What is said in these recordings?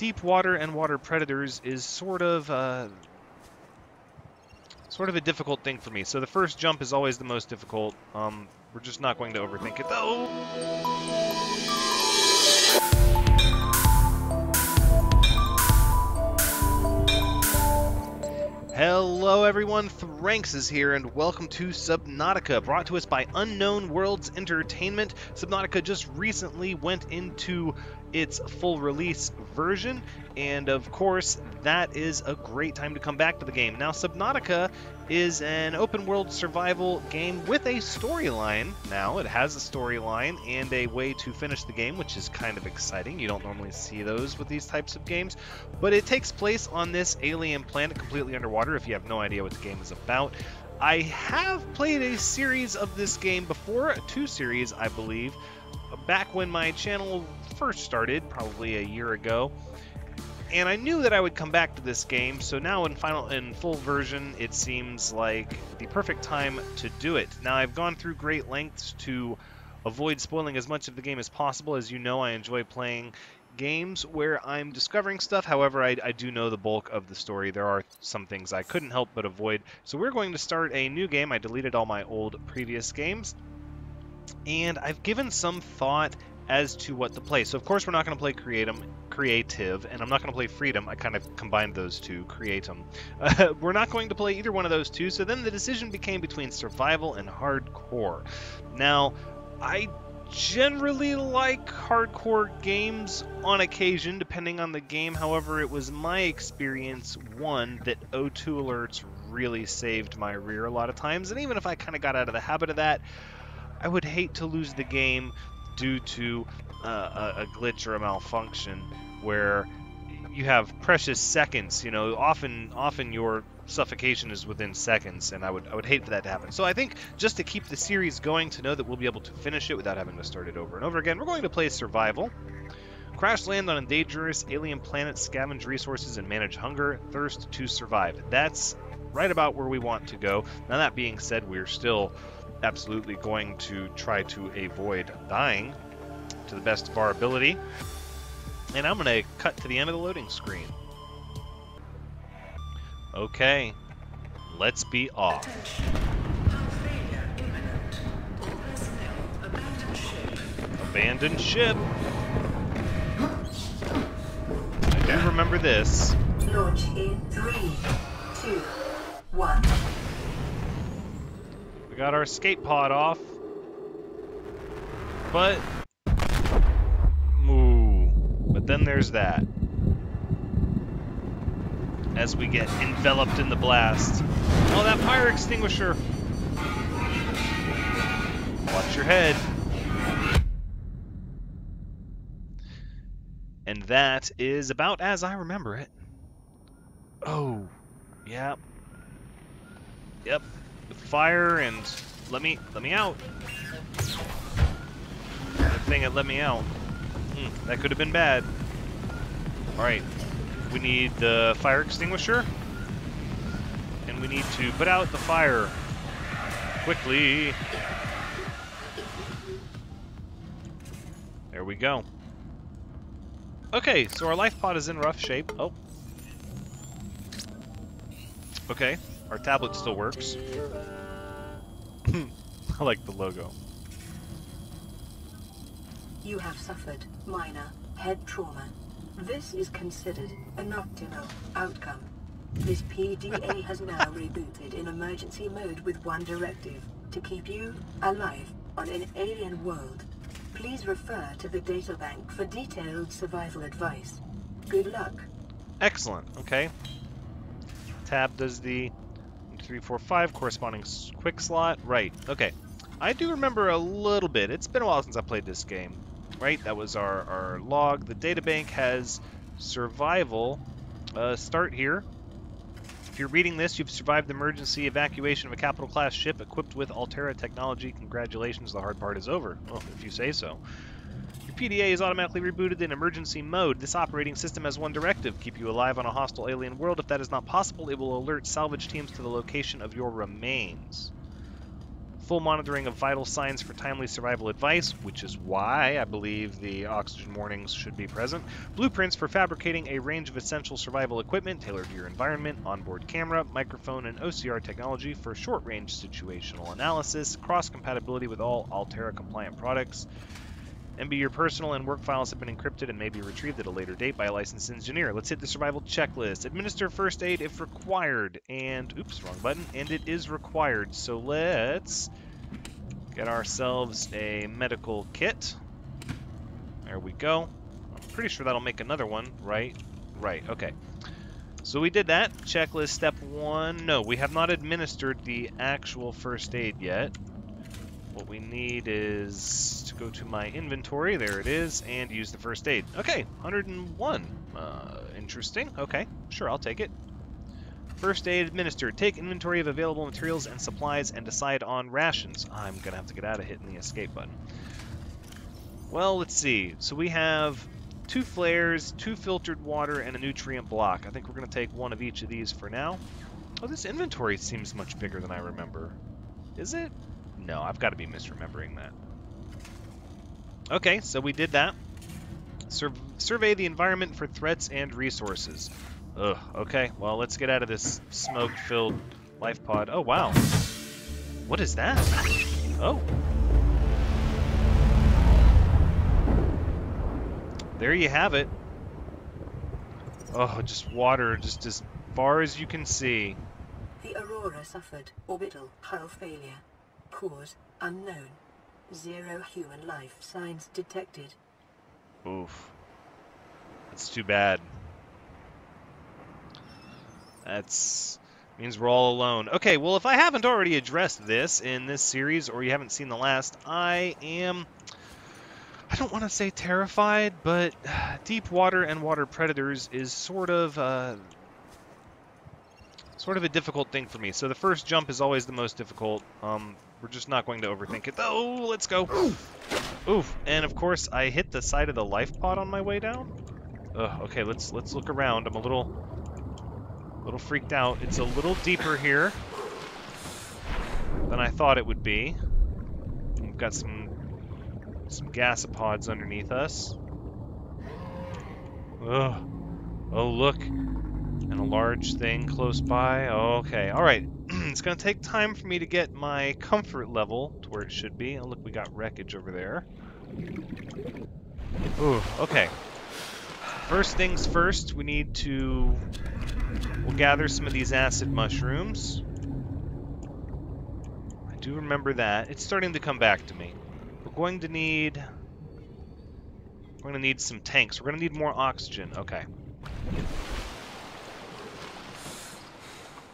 deep water and water predators is sort of uh, sort of a difficult thing for me. So the first jump is always the most difficult. Um, we're just not going to overthink it though. Hello everyone, Thranxes here and welcome to Subnautica, brought to us by Unknown Worlds Entertainment. Subnautica just recently went into its full release version, and of course, that is a great time to come back to the game. Now, Subnautica is an open world survival game with a storyline. Now, it has a storyline and a way to finish the game, which is kind of exciting. You don't normally see those with these types of games, but it takes place on this alien planet completely underwater if you have no idea what the game is about. I have played a series of this game before, two series, I believe, back when my channel first started, probably a year ago. And I knew that I would come back to this game, so now in final in full version, it seems like the perfect time to do it. Now I've gone through great lengths to avoid spoiling as much of the game as possible. As you know, I enjoy playing games where I'm discovering stuff. However, I, I, do know the bulk of the story. There are some things I couldn't help but avoid. So we're going to start a new game. I deleted all my old previous games. And I've given some thought as to what to play. So of course we're not going to play creative, creative, and I'm not going to play freedom. I kind of combined those two, creatum. Uh, we're not going to play either one of those two. So then the decision became between survival and hardcore. Now, I generally like hardcore games on occasion, depending on the game. However, it was my experience, one, that O2 alerts really saved my rear a lot of times. And even if I kind of got out of the habit of that, I would hate to lose the game due to uh, a, a glitch or a malfunction where you have precious seconds. You know, often often your suffocation is within seconds, and I would I would hate for that to happen. So I think just to keep the series going, to know that we'll be able to finish it without having to start it over and over again, we're going to play survival. Crash land on a dangerous alien planet, scavenge resources, and manage hunger, thirst to survive. That's right about where we want to go. Now that being said, we're still absolutely going to try to avoid dying to the best of our ability. And I'm going to cut to the end of the loading screen. Okay, let's be off. Abandoned ship. I do remember this. Launch in three, two, one got our escape pod off. But... Moo. But then there's that. As we get enveloped in the blast. Oh, that fire extinguisher! Watch your head. And that is about as I remember it. Oh, yeah. Yep, fire and let me let me out. That thing that let me out. Hmm, that could have been bad. Alright. We need the fire extinguisher. And we need to put out the fire. Quickly. There we go. Okay, so our life pod is in rough shape. Oh. Okay, our tablet still works. I like the logo. You have suffered minor head trauma. This is considered an optimal outcome. This PDA has now rebooted in emergency mode with one directive, to keep you alive on an alien world. Please refer to the databank for detailed survival advice. Good luck. Excellent, okay. Tab does the 345 corresponding quick slot. Right, okay. I do remember a little bit. It's been a while since I played this game. Right, that was our, our log. The databank has survival. Uh, start here. If you're reading this, you've survived the emergency evacuation of a capital class ship equipped with Alterra technology. Congratulations, the hard part is over. Well, if you say so. PDA is automatically rebooted in emergency mode. This operating system has one directive, keep you alive on a hostile alien world. If that is not possible, it will alert salvage teams to the location of your remains. full monitoring of vital signs for timely survival advice, which is why I believe the oxygen warnings should be present. Blueprints for fabricating a range of essential survival equipment tailored to your environment, onboard camera, microphone, and OCR technology for short range situational analysis, cross compatibility with all Alterra compliant products. MB, your personal and work files have been encrypted and may be retrieved at a later date by a licensed engineer. Let's hit the survival checklist. Administer first aid if required. And, oops, wrong button. And it is required. So let's get ourselves a medical kit. There we go. I'm pretty sure that'll make another one, right? Right, okay. So we did that. Checklist step one. No, we have not administered the actual first aid yet. What we need is to go to my inventory, there it is, and use the first aid. Okay, 101. Uh, interesting. Okay, sure, I'll take it. First aid administered. Take inventory of available materials and supplies and decide on rations. I'm going to have to get out of hitting the escape button. Well, let's see. So we have two flares, two filtered water, and a nutrient block. I think we're going to take one of each of these for now. Oh, this inventory seems much bigger than I remember. Is it? No, I've got to be misremembering that. Okay, so we did that. Sur survey the environment for threats and resources. Ugh, okay, well, let's get out of this smoke-filled life pod. Oh, wow. What is that? Oh. There you have it. Oh, just water, just as far as you can see. The Aurora suffered orbital hull failure. Cause unknown. Zero human life signs detected. Oof. That's too bad. That's means we're all alone. Okay, well if I haven't already addressed this in this series or you haven't seen the last, I am I don't want to say terrified, but deep water and water predators is sort of uh, sort of a difficult thing for me. So the first jump is always the most difficult. Um, we're just not going to overthink it. Oh, let's go. Oof. And of course, I hit the side of the life pod on my way down. Ugh, okay, let's let's look around. I'm a little little freaked out. It's a little deeper here than I thought it would be. We've got some some gasopods underneath us. Ugh. Oh, look. And a large thing close by. okay, alright. It's going to take time for me to get my comfort level to where it should be. Oh, look, we got wreckage over there. Ooh, okay. First things first, we need to... We'll gather some of these acid mushrooms. I do remember that. It's starting to come back to me. We're going to need... We're going to need some tanks. We're going to need more oxygen. Okay.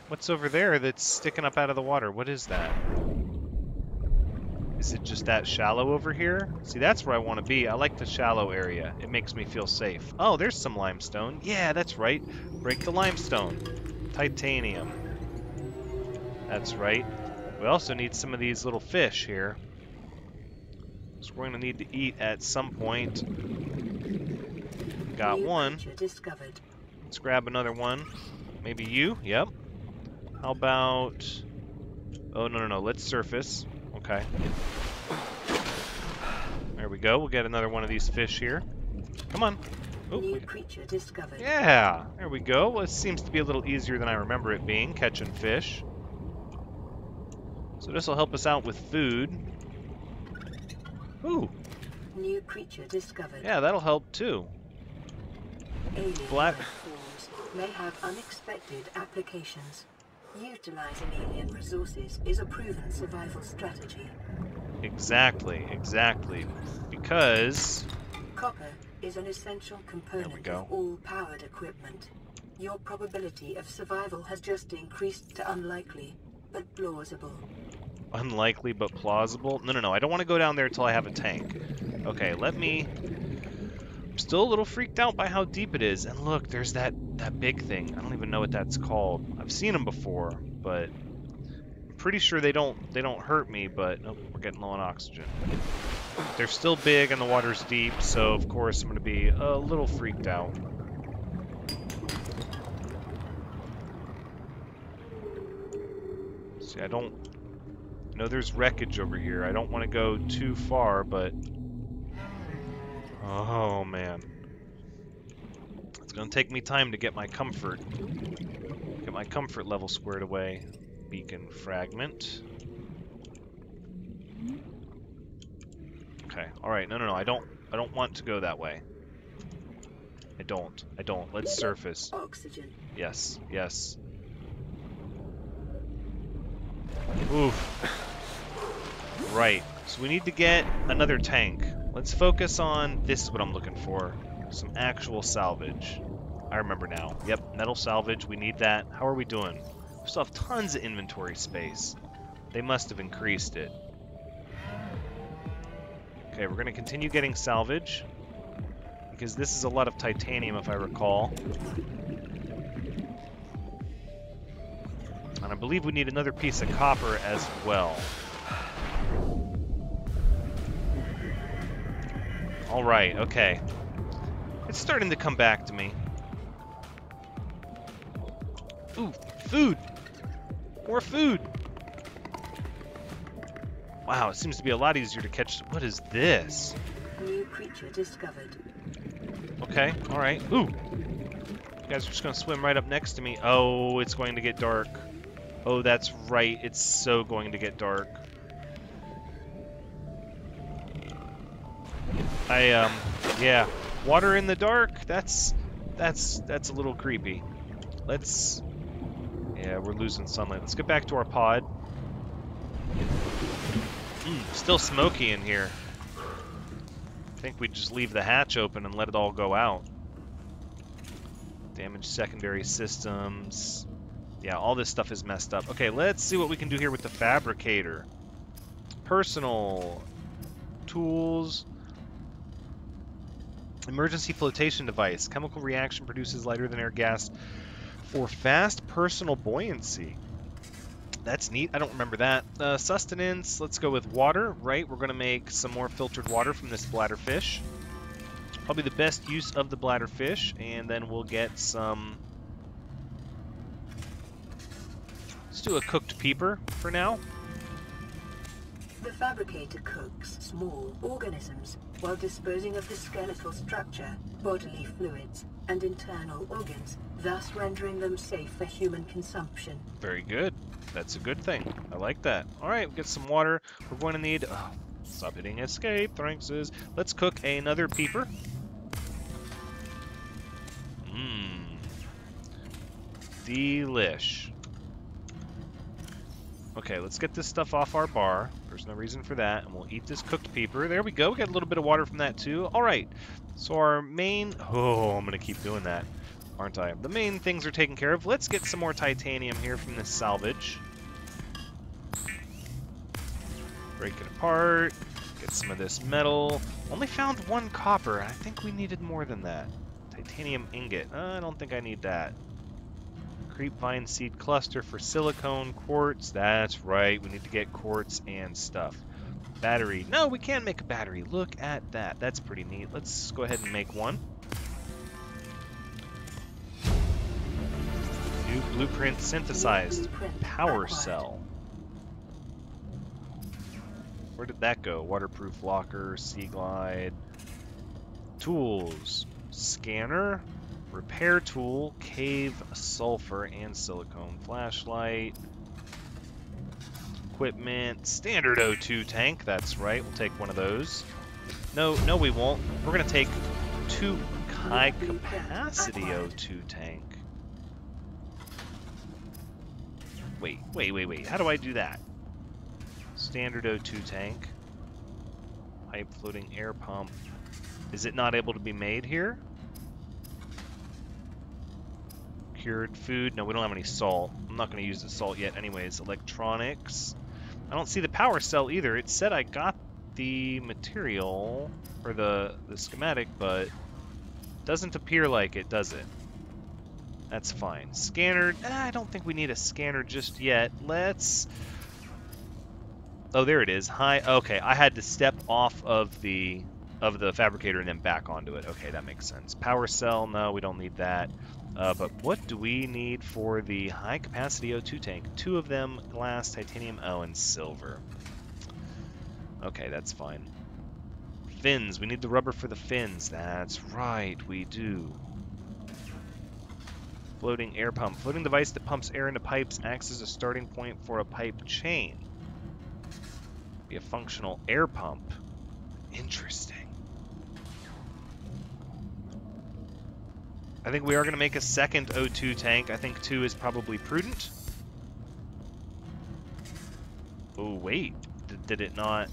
What's over there that's sticking up out of the water? What is that? Is it just that shallow over here? See, that's where I want to be. I like the shallow area. It makes me feel safe. Oh, there's some limestone. Yeah, that's right. Break the limestone. Titanium. That's right. We also need some of these little fish here. So we're going to need to eat at some point. Got one. Let's grab another one. Maybe you? Yep. How about... Oh, no, no, no. Let's surface. Okay. There we go. We'll get another one of these fish here. Come on. New creature discovered. Yeah, there we go. Well, it seems to be a little easier than I remember it being, catching fish. So this will help us out with food. Ooh. New creature discovered. Yeah, that'll help too. Alien Black may have unexpected applications. Utilizing alien resources is a proven survival strategy. Exactly, exactly. Because... Copper is an essential component of all powered equipment. Your probability of survival has just increased to unlikely, but plausible. Unlikely but plausible? No, no, no. I don't want to go down there until I have a tank. Okay, let me... I'm still a little freaked out by how deep it is. And look, there's that, that big thing. I don't even know what that's called. I've seen them before, but I'm pretty sure they don't they don't hurt me, but oh, we're getting low on oxygen. They're still big and the water's deep, so of course I'm going to be a little freaked out. See, I don't I know there's wreckage over here. I don't want to go too far, but... Oh, man. It's going to take me time to get my comfort. Get my comfort level squared away. Beacon fragment. Okay, alright, no, no, no, I don't, I don't want to go that way. I don't, I don't. Let's surface. Oxygen. Yes, yes. Oof. Right. So we need to get another tank. Let's focus on... This is what I'm looking for. Some actual salvage. I remember now. Yep, metal salvage. We need that. How are we doing? We still have tons of inventory space. They must have increased it. Okay, we're going to continue getting salvage. Because this is a lot of titanium, if I recall. And I believe we need another piece of copper as well. Alright, okay. It's starting to come back to me. Ooh, food! More food! Wow, it seems to be a lot easier to catch. What is this? New creature discovered. Okay, alright. Ooh! You guys are just gonna swim right up next to me. Oh, it's going to get dark. Oh, that's right. It's so going to get dark. I, um, yeah. Water in the dark, that's, that's, that's a little creepy. Let's, yeah, we're losing sunlight. Let's get back to our pod. Mm, still smoky in here. I think we just leave the hatch open and let it all go out. Damage secondary systems. Yeah, all this stuff is messed up. Okay, let's see what we can do here with the fabricator. Personal tools. Emergency flotation device. Chemical reaction produces lighter than air gas for fast personal buoyancy. That's neat. I don't remember that. Uh, sustenance. Let's go with water, right? We're going to make some more filtered water from this bladderfish. Probably the best use of the bladderfish. And then we'll get some... Let's do a cooked peeper for now. The fabricator cooks small organisms while disposing of the skeletal structure, bodily fluids, and internal organs, thus rendering them safe for human consumption. Very good. That's a good thing. I like that. Alright, get some water. We're going to need... Oh, stop hitting escape, thanks. Let's cook another peeper. Mmm. Delish. Okay, let's get this stuff off our bar. There's no reason for that, and we'll eat this cooked peeper. There we go. We got a little bit of water from that, too. All right. So our main... Oh, I'm going to keep doing that, aren't I? The main things are taken care of. Let's get some more titanium here from this salvage. Break it apart. Get some of this metal. Only found one copper. I think we needed more than that. Titanium ingot. Uh, I don't think I need that. Creepvine seed cluster for silicone quartz. That's right. We need to get quartz and stuff. Battery. No, we can make a battery. Look at that. That's pretty neat. Let's go ahead and make one. New blueprint synthesized. Power cell. Where did that go? Waterproof locker, sea glide. Tools. Scanner. Repair tool, cave, sulfur, and silicone flashlight. Equipment, standard O2 tank, that's right, we'll take one of those. No, no we won't. We're gonna take two high capacity O2 tank. Wait, wait, wait, wait, how do I do that? Standard O2 tank. Pipe floating air pump. Is it not able to be made here? Cured food. No, we don't have any salt. I'm not going to use the salt yet anyways. Electronics. I don't see the power cell either. It said I got the material, or the, the schematic, but doesn't appear like it, does it? That's fine. Scanner. Eh, I don't think we need a scanner just yet. Let's... Oh, there it is. Hi. Okay, I had to step off of the of the fabricator and then back onto it. Okay, that makes sense. Power cell, no, we don't need that. Uh, but what do we need for the high capacity O2 tank? Two of them, glass, titanium, oh, and silver. Okay, that's fine. Fins, we need the rubber for the fins. That's right, we do. Floating air pump. Floating device that pumps air into pipes acts as a starting point for a pipe chain. Be a functional air pump. Interesting. I think we are going to make a second O2 tank. I think 2 is probably prudent. Oh, wait. D did it not...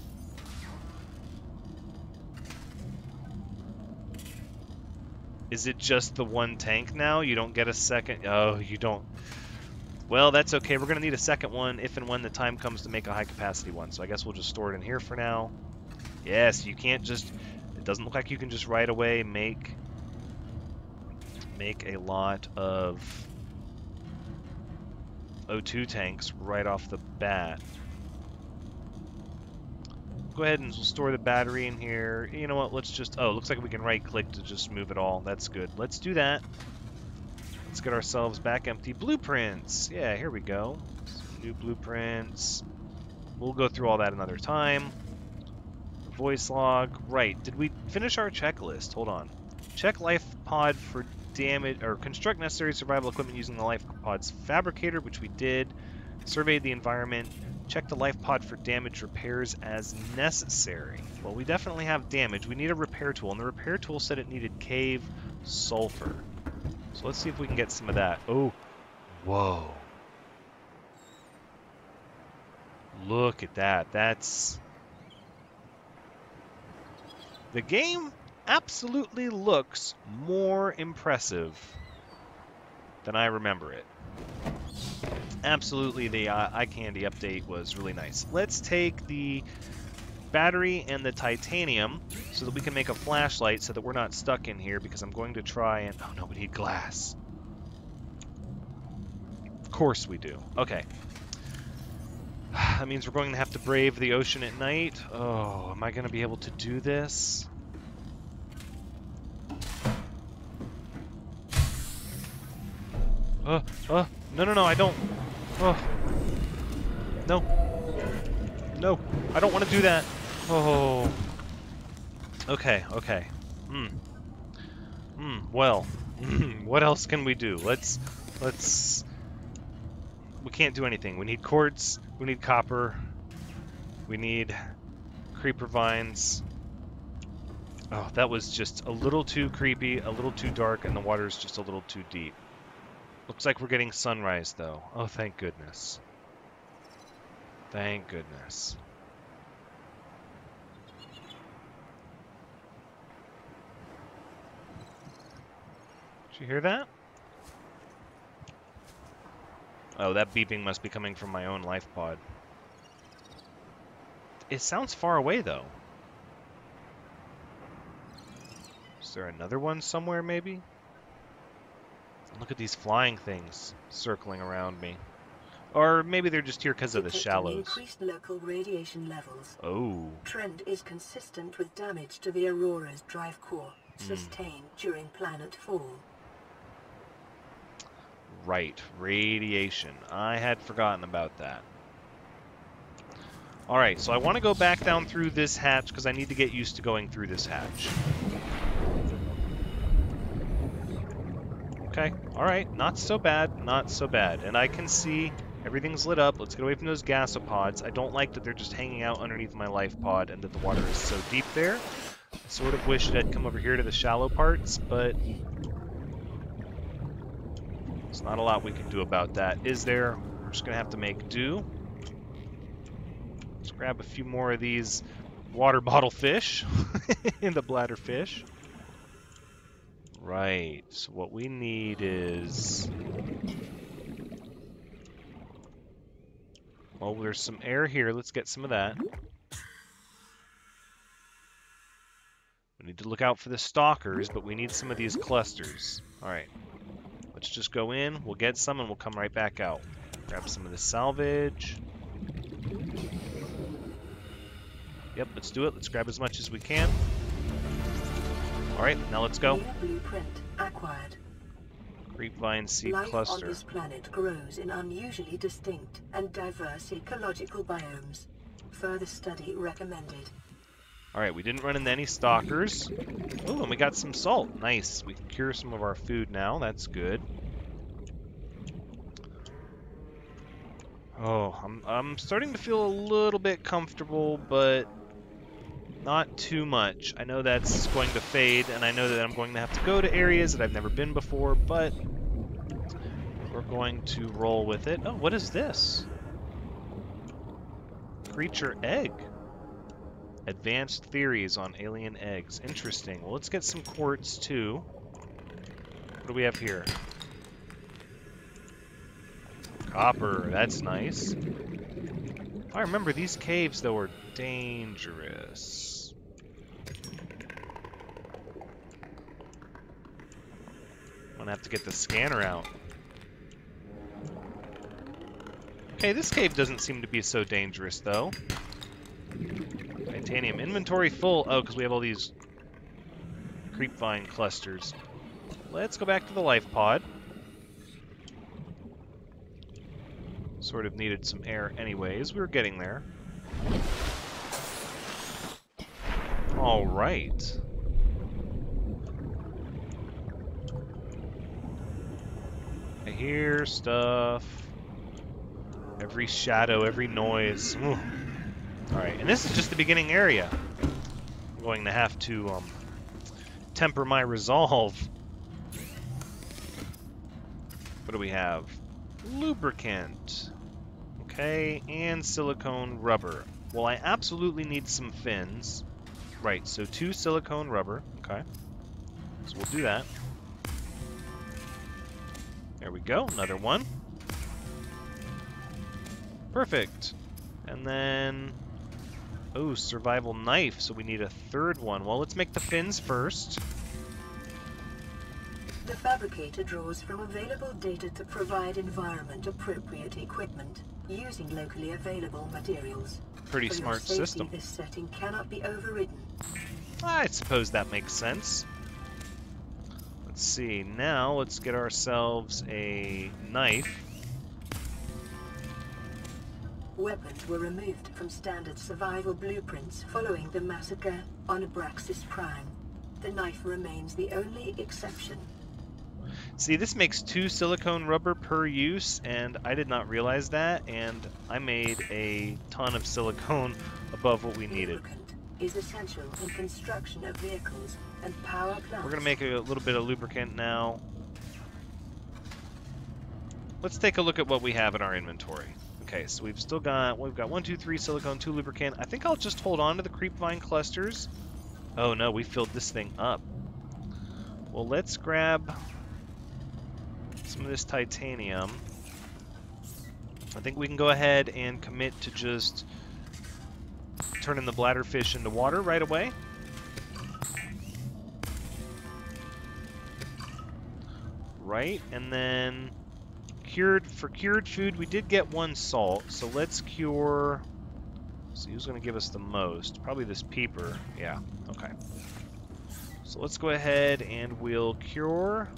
Is it just the one tank now? You don't get a second... Oh, you don't... Well, that's okay. We're going to need a second one if and when the time comes to make a high-capacity one. So I guess we'll just store it in here for now. Yes, you can't just... It doesn't look like you can just right away make... Make a lot of... O2 tanks right off the bat go ahead and store the battery in here. You know what, let's just... Oh, looks like we can right-click to just move it all. That's good. Let's do that. Let's get ourselves back empty. Blueprints! Yeah, here we go. Some new blueprints. We'll go through all that another time. Voice log. Right, did we finish our checklist? Hold on. Check life pod for damage... Or construct necessary survival equipment using the life pod's fabricator, which we did. Surveyed the environment Check the life pod for damage repairs as necessary. Well, we definitely have damage. We need a repair tool, and the repair tool said it needed cave sulfur. So let's see if we can get some of that. Oh, whoa. Look at that. That's... The game absolutely looks more impressive than I remember it absolutely the uh, eye candy update was really nice. Let's take the battery and the titanium so that we can make a flashlight so that we're not stuck in here because I'm going to try and... Oh no, we need glass. Of course we do. Okay. That means we're going to have to brave the ocean at night. Oh, am I going to be able to do this? Uh, uh, no, no, no, I don't. Oh. No. No. I don't want to do that. Oh. Okay, okay. Hmm. Hmm, well. what else can we do? Let's... Let's... We can't do anything. We need quartz. We need copper. We need creeper vines. Oh, that was just a little too creepy, a little too dark, and the water's just a little too deep. Looks like we're getting sunrise, though. Oh, thank goodness. Thank goodness. Did you hear that? Oh, that beeping must be coming from my own life pod. It sounds far away, though. Is there another one somewhere, maybe? Look at these flying things circling around me. Or maybe they're just here because of the shallows. Increased local radiation levels. Oh. Trend is consistent with damage to the Aurora's drive core, mm. sustained during planet fall. Right, radiation. I had forgotten about that. Alright, so I want to go back down through this hatch because I need to get used to going through this hatch. Okay, alright, not so bad, not so bad. And I can see everything's lit up. Let's get away from those gasopods. I don't like that they're just hanging out underneath my life pod and that the water is so deep there. I sort of wish it had come over here to the shallow parts, but there's not a lot we can do about that, is there? We're just going to have to make do. Let's grab a few more of these water bottle fish in the bladder fish. Right, so what we need is... Well, there's some air here. Let's get some of that. We need to look out for the stalkers, but we need some of these clusters. Alright. Let's just go in, we'll get some, and we'll come right back out. Grab some of the salvage. Yep, let's do it. Let's grab as much as we can. Alright, now let's go. Clear blueprint acquired. Creepvine seed Life on this planet grows in unusually distinct and diverse ecological biomes. Further study recommended. Alright, we didn't run into any stalkers. Oh, and we got some salt. Nice. We can cure some of our food now. That's good. Oh, I'm, I'm starting to feel a little bit comfortable, but not too much. I know that's going to fade, and I know that I'm going to have to go to areas that I've never been before, but we're going to roll with it. Oh, what is this? Creature egg. Advanced theories on alien eggs. Interesting. Well, let's get some quartz too. What do we have here? Copper. That's nice. I remember, these caves, though, are dangerous. I'm gonna have to get the scanner out. Okay, this cave doesn't seem to be so dangerous, though. Titanium inventory full. Oh, because we have all these creepvine clusters. Let's go back to the life pod. Sort of needed some air anyways. We were getting there. All right. I hear stuff. Every shadow, every noise. Ooh. Alright, and this is just the beginning area. I'm going to have to um, temper my resolve. What do we have? Lubricant. Okay, and silicone rubber. Well, I absolutely need some fins. Right, so two silicone rubber. Okay. So we'll do that. There we go, another one. Perfect. And then Oh, survival knife, so we need a third one. Well, let's make the fins first. The fabricator draws from available data to provide environment-appropriate equipment using locally available materials. Pretty For your smart safety, system. This setting cannot be overridden. I suppose that makes sense. Let's see, now let's get ourselves a knife. Weapons were removed from standard survival blueprints following the massacre on Abraxas Prime. The knife remains the only exception. See, this makes two silicone rubber per use, and I did not realize that, and I made a ton of silicone above what we needed. Is essential in construction of vehicles and power plants. We're gonna make a little bit of lubricant now. Let's take a look at what we have in our inventory. Okay, so we've still got we've got one, two, three silicone, two lubricant. I think I'll just hold on to the creepvine clusters. Oh no, we filled this thing up. Well, let's grab some of this titanium. I think we can go ahead and commit to just turning the bladderfish into water right away. Right, and then cured for cured food we did get one salt, so let's cure see who's gonna give us the most. Probably this peeper. Yeah, okay. So let's go ahead and we'll cure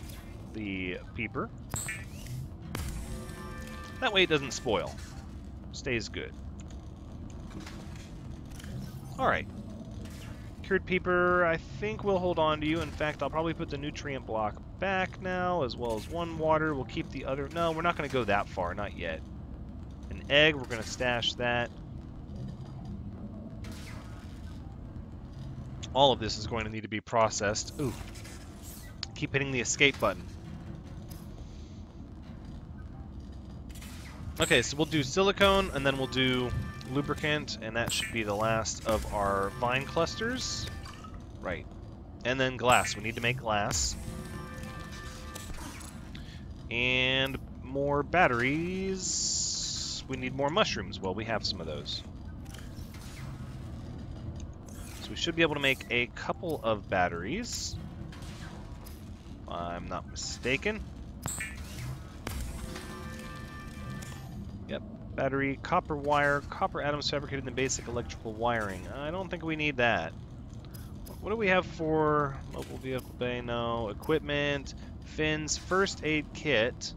the peeper. That way it doesn't spoil. Stays good. Alright. Cured Peeper, I think we'll hold on to you. In fact, I'll probably put the nutrient block back now, as well as one water. We'll keep the other... No, we're not going to go that far, not yet. An egg, we're going to stash that. All of this is going to need to be processed. Ooh. Keep hitting the escape button. Okay, so we'll do silicone, and then we'll do lubricant, and that should be the last of our vine clusters. Right. And then glass. We need to make glass. And more batteries. We need more mushrooms. Well, we have some of those. So we should be able to make a couple of batteries. I'm not mistaken. Battery, copper wire, copper atoms fabricated in the basic electrical wiring. I don't think we need that. What do we have for mobile vehicle bay? No. Equipment, fins, first aid kit,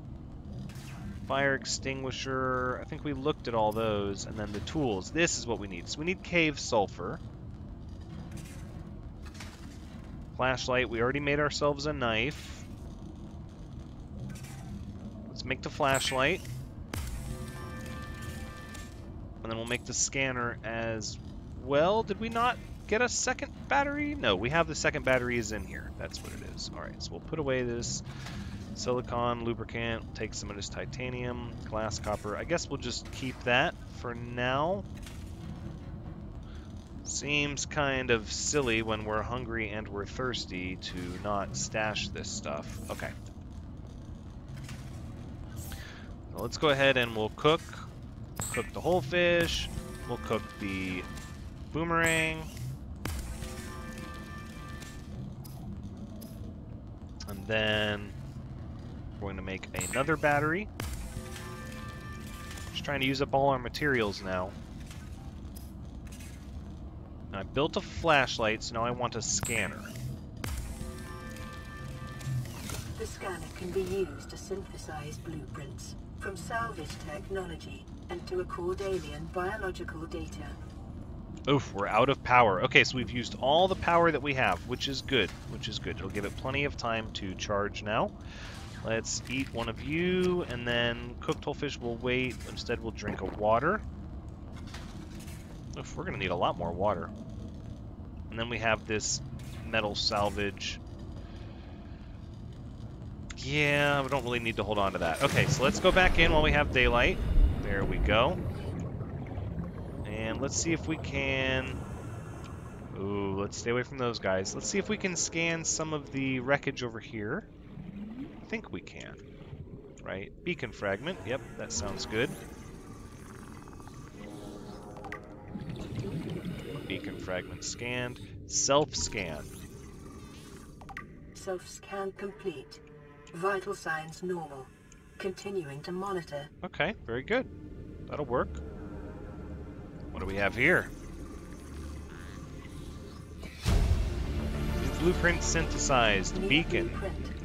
fire extinguisher. I think we looked at all those. And then the tools. This is what we need. So we need cave sulfur. Flashlight. We already made ourselves a knife. Let's make the flashlight. And then we'll make the scanner as well. Did we not get a second battery? No, we have the second battery is in here. That's what it is. All right, so we'll put away this silicon lubricant, take some of this titanium, glass, copper. I guess we'll just keep that for now. Seems kind of silly when we're hungry and we're thirsty to not stash this stuff. Okay. Well, let's go ahead and we'll cook. Cook the whole fish. We'll cook the boomerang. And then we're going to make another battery. Just trying to use up all our materials now. I built a flashlight, so now I want a scanner. The scanner can be used to synthesize blueprints from salvage technology and to record alien biological data. Oof, we're out of power. Okay, so we've used all the power that we have, which is good, which is good. It'll give it plenty of time to charge now. Let's eat one of you, and then cooked whole fish will wait. Instead, we'll drink a water. Oof, we're going to need a lot more water. And then we have this metal salvage. Yeah, we don't really need to hold on to that. Okay, so let's go back in while we have daylight. There we go. And let's see if we can... Ooh, let's stay away from those guys. Let's see if we can scan some of the wreckage over here. I think we can. Right? Beacon fragment. Yep, that sounds good. Beacon fragment scanned. Self-scan. Self-scan complete. Vital signs normal. Continuing to monitor. Okay, very good. That'll work. What do we have here? Blueprint synthesized. New Beacon.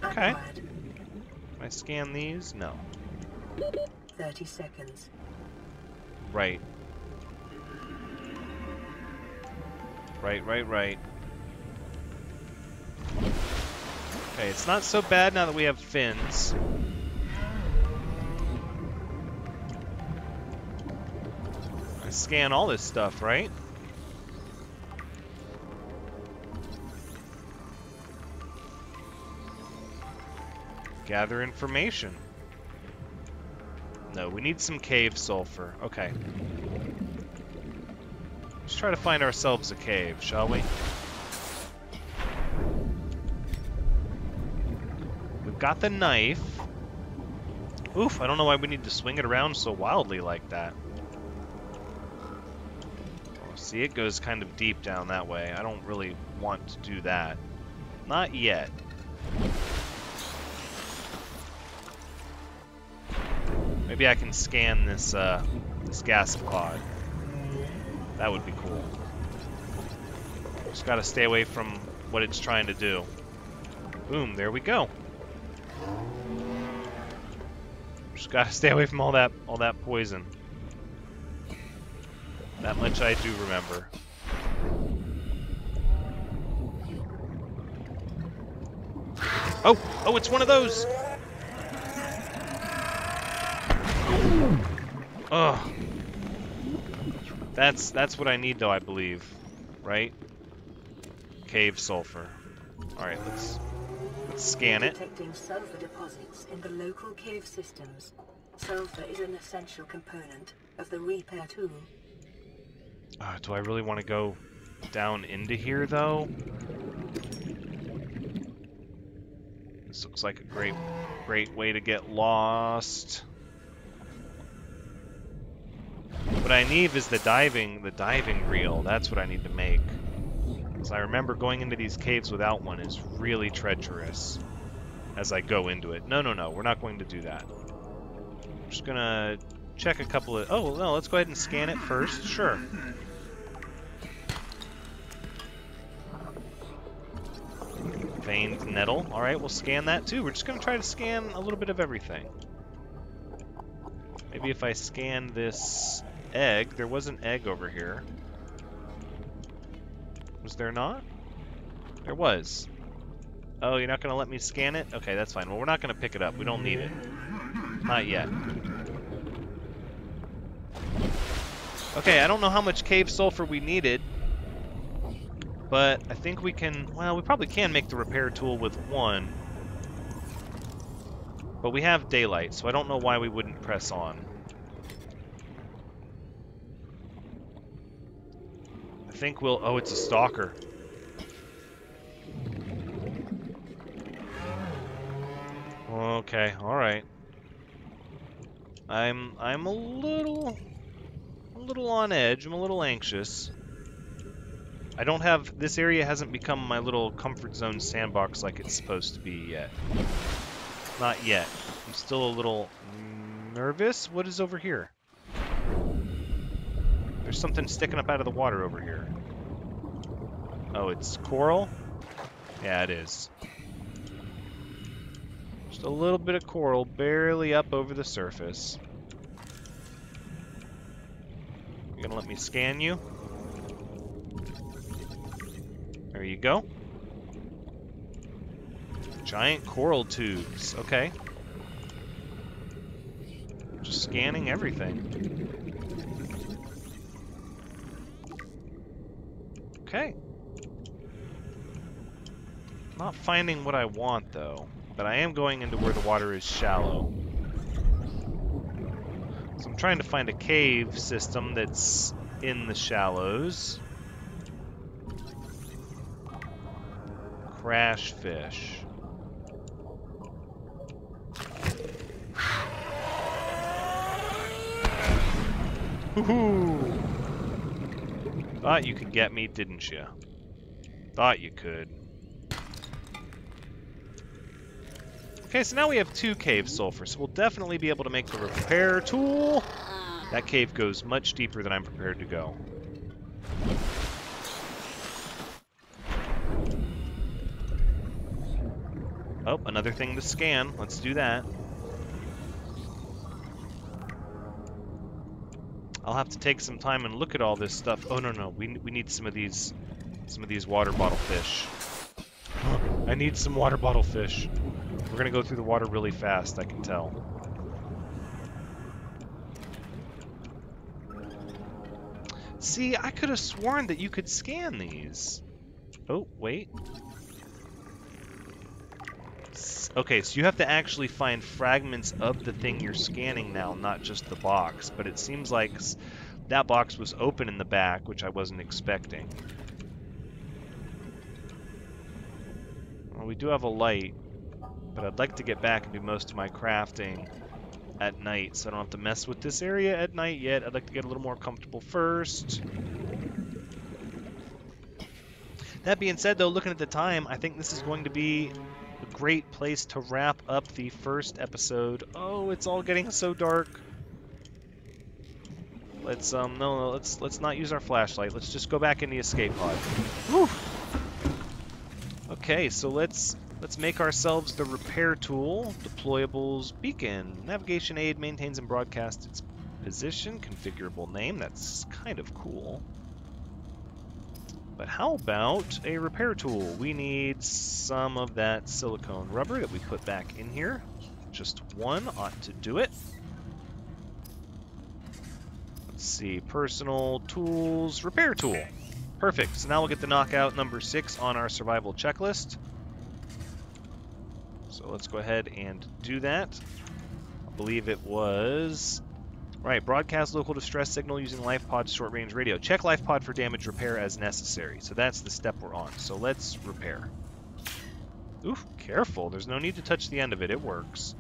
Okay. acquired. Can I scan these? No. 30 seconds. Right. Right, right, right. Okay, it's not so bad now that we have fins. Scan all this stuff, right? Gather information. No, we need some cave sulfur. Okay. Let's try to find ourselves a cave, shall we? We've got the knife. Oof, I don't know why we need to swing it around so wildly like that. See, it goes kind of deep down that way. I don't really want to do that. Not yet. Maybe I can scan this, uh, this gas pod. That would be cool. Just gotta stay away from what it's trying to do. Boom, there we go. Just gotta stay away from all that all that poison. That much I do remember. Oh, oh, it's one of those. Ugh. That's that's what I need though, I believe. Right? Cave sulfur. Alright, let's let's scan it. Detecting sulfur deposits in the local cave systems. Sulfur is an essential component of the repair tool. Uh, do I really want to go down into here though? This looks like a great great way to get lost. What I need is the diving, the diving reel. That's what I need to make. Because I remember going into these caves without one is really treacherous as I go into it. No, no, no, we're not going to do that. I'm just gonna check a couple of... Oh, no, let's go ahead and scan it first. Sure. Veined nettle. Alright, we'll scan that too. We're just going to try to scan a little bit of everything. Maybe if I scan this egg, there was an egg over here. Was there not? There was. Oh, you're not going to let me scan it? Okay, that's fine. Well, we're not going to pick it up. We don't need it. Not yet. Okay, I don't know how much cave sulfur we needed. But I think we can... Well, we probably can make the repair tool with one. But we have daylight, so I don't know why we wouldn't press on. I think we'll... Oh, it's a stalker. Okay, alright. I'm I'm a little little on edge. I'm a little anxious. I don't have this area hasn't become my little comfort zone sandbox like it's supposed to be yet. Not yet. I'm still a little nervous. What is over here? There's something sticking up out of the water over here. Oh, it's coral? Yeah, it is. Just a little bit of coral barely up over the surface. Gonna let me scan you? There you go. Giant coral tubes. Okay. Just scanning everything. Okay. Not finding what I want, though. But I am going into where the water is shallow. I'm trying to find a cave system that's in the shallows. Crash fish. Woohoo! Thought you could get me, didn't you? Thought you could. Okay, so now we have two cave sulfur, so we'll definitely be able to make the repair tool. That cave goes much deeper than I'm prepared to go. Oh, another thing to scan. Let's do that. I'll have to take some time and look at all this stuff. Oh, no, no. We, we need some of these some of these water bottle fish. I need some water bottle fish. We're going to go through the water really fast, I can tell. See, I could have sworn that you could scan these. Oh, wait. Okay, so you have to actually find fragments of the thing you're scanning now, not just the box. But it seems like that box was open in the back, which I wasn't expecting. Well, we do have a light. But I'd like to get back and do most of my crafting at night, so I don't have to mess with this area at night yet. I'd like to get a little more comfortable first. That being said, though, looking at the time, I think this is going to be a great place to wrap up the first episode. Oh, it's all getting so dark. Let's um no, no let's let's not use our flashlight. Let's just go back in the escape pod. Whew. Okay, so let's Let's make ourselves the repair tool, deployables beacon. Navigation aid maintains and broadcasts its position, configurable name. That's kind of cool. But how about a repair tool? We need some of that silicone rubber that we put back in here. Just one ought to do it. Let's see, personal tools, repair tool. Perfect, so now we'll get the knockout number six on our survival checklist. So let's go ahead and do that. I believe it was... Right, broadcast local distress signal using LifePod's short-range radio. Check LifePod for damage repair as necessary. So that's the step we're on. So let's repair. Oof, careful. There's no need to touch the end of it. It works.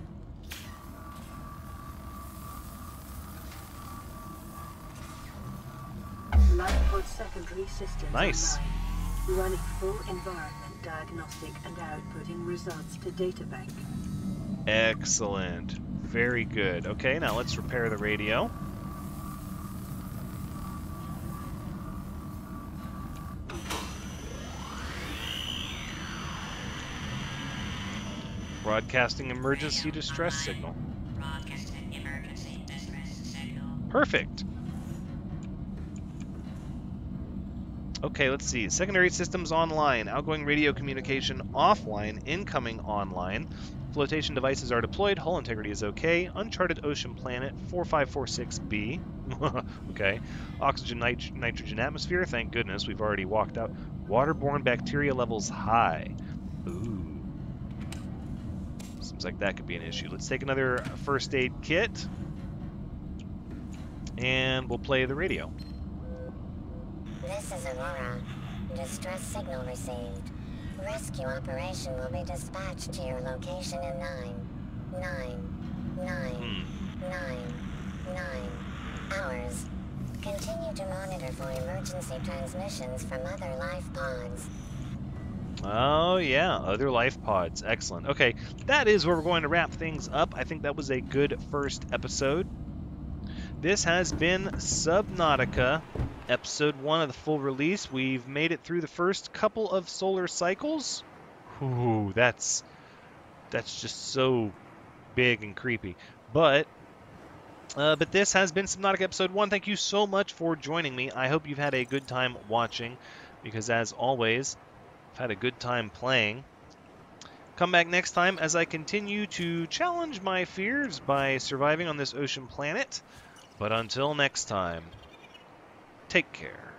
LifePod secondary systems nice. Online. Running full environment diagnostic and outputting results to databank. Excellent. Very good. Okay, now let's repair the radio. Broadcasting emergency distress signal. Broadcasting emergency distress signal. Perfect. Okay, let's see. Secondary systems online. Outgoing radio communication offline. Incoming online. Flotation devices are deployed. Hull integrity is okay. Uncharted ocean planet 4546b. okay. Oxygen, nit- nitrogen atmosphere. Thank goodness we've already walked out. Waterborne bacteria levels high. Ooh. Seems like that could be an issue. Let's take another first aid kit. And we'll play the radio. This is Aurora. Distress signal received. Rescue operation will be dispatched to your location in nine, nine, nine, Hmm. nine, nine hours. Continue to monitor for emergency transmissions from other life pods. Oh, yeah, other life pods. Excellent. Okay, that is where we're going to wrap things up. I think that was a good first episode. This has been Subnautica, episode one of the full release. We've made it through the first couple of solar cycles. Ooh, that's that's just so big and creepy. But uh, but this has been Subnautica episode one. Thank you so much for joining me. I hope you've had a good time watching, because as always, I've had a good time playing. Come back next time as I continue to challenge my fears by surviving on this ocean planet. But until next time, take care.